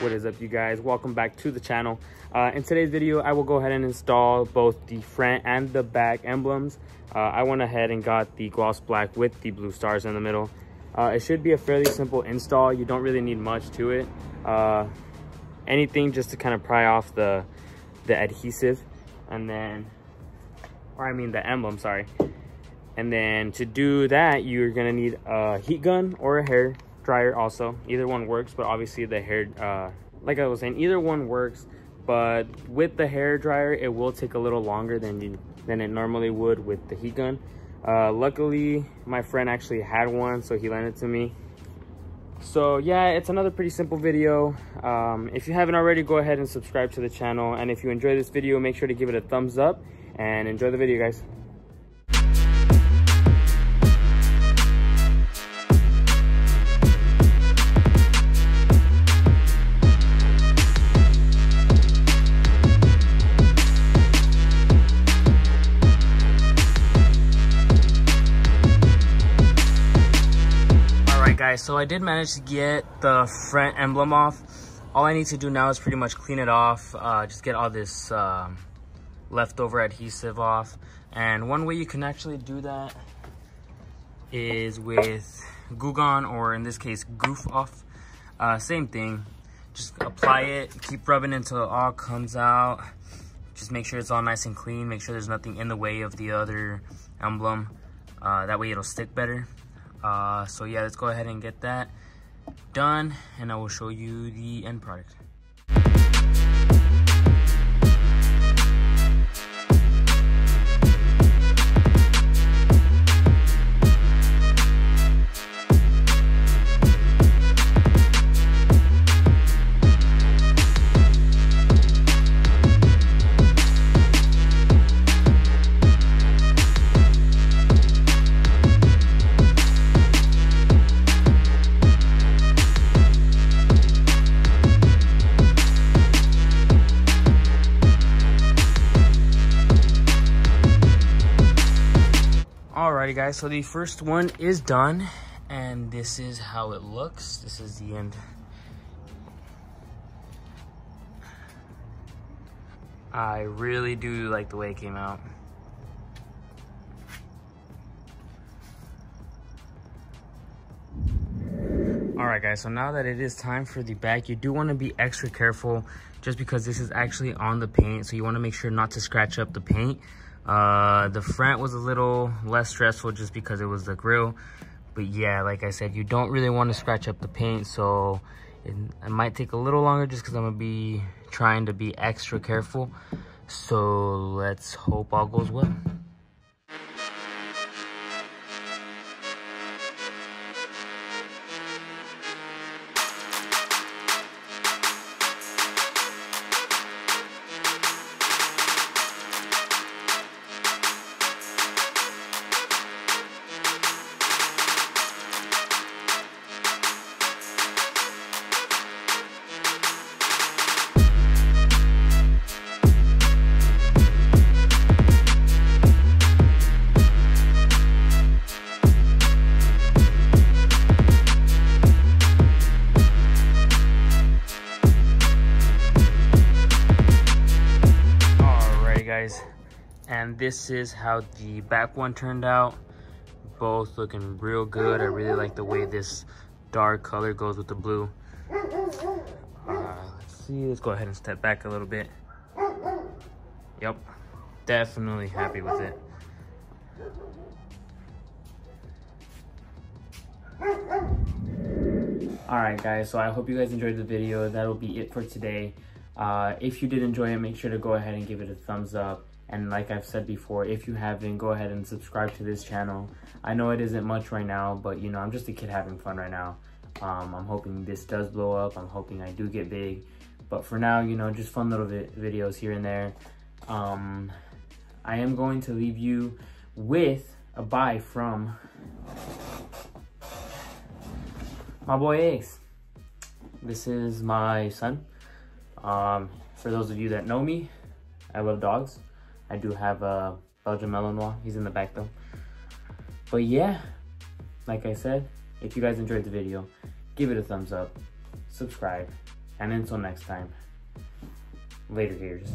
what is up you guys? Welcome back to the channel. Uh, in today's video i will go ahead and install both the front and the back emblems. Uh, i went ahead and got the gloss black with the blue stars in the middle. Uh, it should be a fairly simple install. You don't really need much to it. Uh, anything just to kind of pry off the the adhesive. And then or i mean the emblem sorry. And then to do that you're gonna need a heat gun or a hair dryer also. Either one works but obviously the hair uh like i was saying either one works but with the hair dryer it will take a little longer than you than it normally would with the heat gun. Uh luckily my friend actually had one so he lent it to me. So yeah it's another pretty simple video. Um if you haven't already go ahead and subscribe to the channel. And if you enjoy this video make sure to give it a thumbs up and enjoy the video guys so i did manage to get the front emblem off. All i need to do now is pretty much clean it off uh, just get all this um, leftover adhesive off. And one way you can actually do that is with Goo Gone or in this case Goof Off. Uh, same thing. Just apply it keep rubbing until it all comes out. Just make sure it's all nice and clean make sure there's nothing in the way of the other emblem uh, that way it'll stick better uh, so yeah, let's go ahead and get that done and I will show you the end product. Alrighty guys, so the first one is done and this is how it looks. This is the end. I really do like the way it came out. Alright guys, so now that it is time for the back, you do want to be extra careful just because this is actually on the paint. So you want to make sure not to scratch up the paint. Uh, the front was a little less stressful just because it was the grill. But yeah, like I said, you don't really want to scratch up the paint. So it, it might take a little longer just because I'm going to be trying to be extra careful. So let's hope all goes well. Guys. And this is how the back one turned out. Both looking real good. I really like the way this dark color goes with the blue. Uh, let's see. Let's go ahead and step back a little bit. Yep definitely happy with it. All right guys. So i hope you guys enjoyed the video. That'll be it for today uh, if you did enjoy it, make sure to go ahead and give it a thumbs up. And like I've said before, if you haven't, go ahead and subscribe to this channel. I know it isn't much right now, but you know, I'm just a kid having fun right now. Um, I'm hoping this does blow up. I'm hoping I do get big. But for now, you know, just fun little vi videos here and there. Um, I am going to leave you with a bye from my boy Ace. This is my son. Um, for those of you that know me, I love dogs. I do have a Belgian Malinois. He's in the back though. But yeah, like I said, if you guys enjoyed the video, give it a thumbs up, subscribe, And until next time, later, haters.